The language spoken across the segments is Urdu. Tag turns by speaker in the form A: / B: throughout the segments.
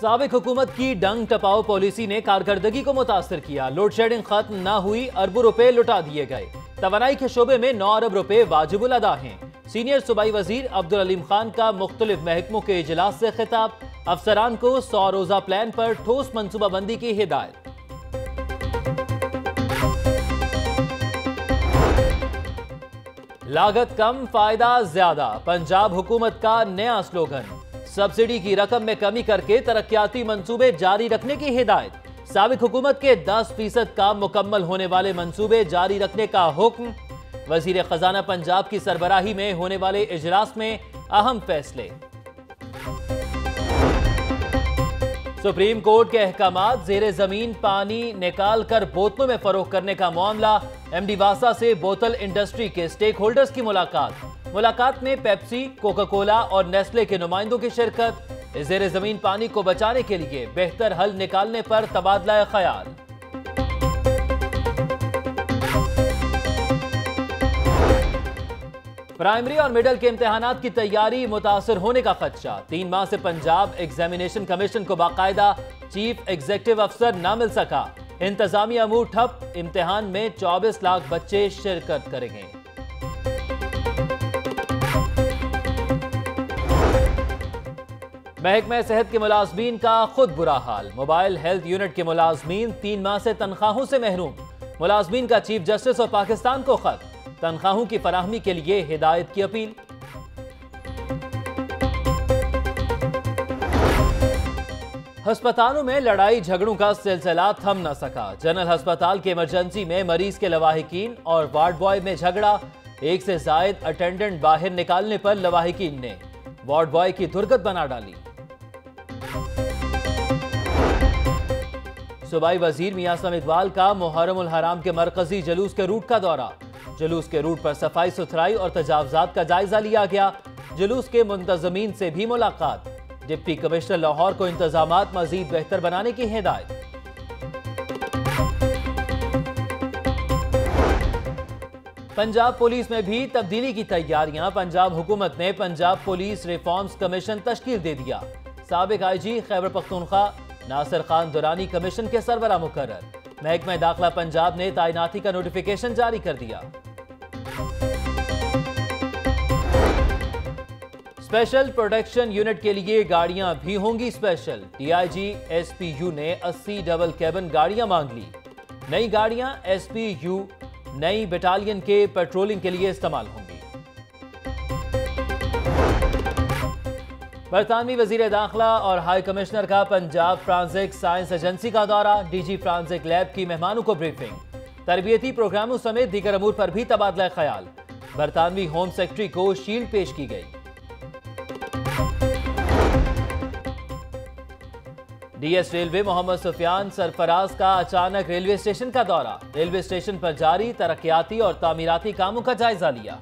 A: سابق حکومت کی ڈنگ ٹپاؤ پالیسی نے کارکردگی کو متاثر کیا۔ لوڈ شیڈنگ ختم نہ ہوئی، اربوں روپے لٹا دیے گئے۔ توانائی کے شعبے میں نو ارب روپے واجب الادا ہیں۔ سینئر صوبائی وزیر عبدالعلیم خان کا مختلف محکموں کے اجلاس سے خطاب۔ افسران کو سو روزہ پلان پر ٹھوس منصوبہ بندی کی ہدایت۔ لاگت کم، فائدہ زیادہ۔ پنجاب حکومت کا نیا سلوگن۔ سبسڈی کی رقم میں کمی کر کے ترقیاتی منصوبے جاری رکھنے کی ہدایت۔ سابق حکومت کے دس فیصد کام مکمل ہونے والے منصوبے جاری رکھنے کا حکم۔ وزیر خزانہ پنجاب کی سربراہی میں ہونے والے اجلاس میں اہم فیصلے۔ سپریم کورٹ کے احکامات زیر زمین پانی نکال کر بوتلوں میں فروخت کرنے کا معاملہ۔ ایم ڈی واسا سے بوتل انڈسٹری کے سٹیک ہولڈرز کی ملاقات۔ ملاقات میں پیپسی کوکا کولا اور نیسلے کے نمائندوں کی شرکت، زیر زمین پانی کو بچانے کے لیے بہتر حل نکالنے پر تبادلہ خیال۔ پرائمری اور میڈل کے امتحانات کی تیاری متاثر ہونے کا خدشہ۔ تین ماہ سے پنجاب ایگزامینیشن کمیشن کو باقاعدہ چیف ایگزیکٹو افسر نہ مل سکا۔ انتظامی امور ٹھپ۔ امتحان میں چوبیس لاکھ بچے شرکت کریں گے۔ محکمہ صحت کے ملازمین کا خود برا حال۔ موبائل ہیلتھ یونٹ کے ملازمین تین ماہ سے تنخواہوں سے محروم۔ ملازمین کا چیف جسٹس اور پاکستان کو خط۔ تنخواہوں کی فراہمی کے لیے ہدایت کی اپیل۔ ہسپتالوں میں لڑائی جھگڑوں کا سلسلہ تھم نہ سکا۔ جنرل ہسپتال کے ایمرجنسی میں مریض کے لواحقین اور وارڈ بوائے میں جھگڑا۔ ایک سے زائد اٹینڈنٹ باہر نکالنے پر لواحقین نے۔ وارڈ بوائے کی دھرگت بنا ڈالی۔ صوبائی وزیر میاں سم اقبال کا محرم الحرام کے مرکزی جلوس کے روٹ کا دورہ۔ جلوس کے روٹ پر صفائی ستھرائی اور تجاوزات کا جائزہ لیا گیا۔ جلوس کے منتظمین سے بھی ملاقات۔ ڈپٹی کمشنر لاہور کو انتظامات مزید بہتر بنانے کی ہدایت۔ پنجاب پولیس میں بھی تبدیلی کی تیاریاں۔ پنجاب حکومت نے پنجاب پولیس ریفارمز کمیشن تشکیل دے دیا۔ سابق I G Khyber Pakhtunkhwa Nasir Khan Durrani commission کے سربراہ مقرر۔ محکمہ داخلہ پنجاب نے تعیناتی کا نوٹیفیکیشن جاری کر دیا۔ اسپیشل پروٹیکشن یونٹ کے لیے گاڑیاں بھی ہوں گی special D I G S P U نے اسی ڈبل کیبن گاڑیاں مانگ لی۔ نئی گاڑیاں ایس پی یو نئی بٹالین کے پیٹرولنگ کے لیے استعمال ہوں۔ گی برطانوی وزیر داخلہ اور ہائی کمشنر کا پنجاب فرانزک سائنس ایجنسی کا دورہ، ڈی جی فرانزک لیب کی مہمانوں کو بریفنگ۔ تربیتی پروگراموں سمیت دیگر امور پر بھی تبادلہ خیال۔ برطانوی ہوم سیکٹری کو شیلڈ پیش کی گئی۔ D S railway Muhammad Sufyan Sarfraz کا اچانک ریلوے اسٹیشن کا دورہ۔ ریلوے اسٹیشن پر جاری ترقیاتی اور تعمیراتی کاموں کا جائزہ لیا۔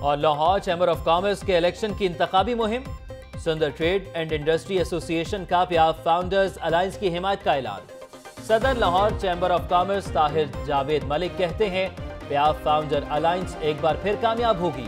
A: اور لاہور چیمبر آف کامرس کے الیکشن کی انتخابی مہم، سندر ٹریڈ اینڈ انڈسٹری ایسوسی ایشن کا پیاب فاؤنڈرز الائنس کی حمایت کا اعلان۔ صدر Lahore chamber of commerce Tahir Javed Malik کہتے ہیں پیاب فاؤنڈر الائنس ایک بار پھر کامیاب ہوگی۔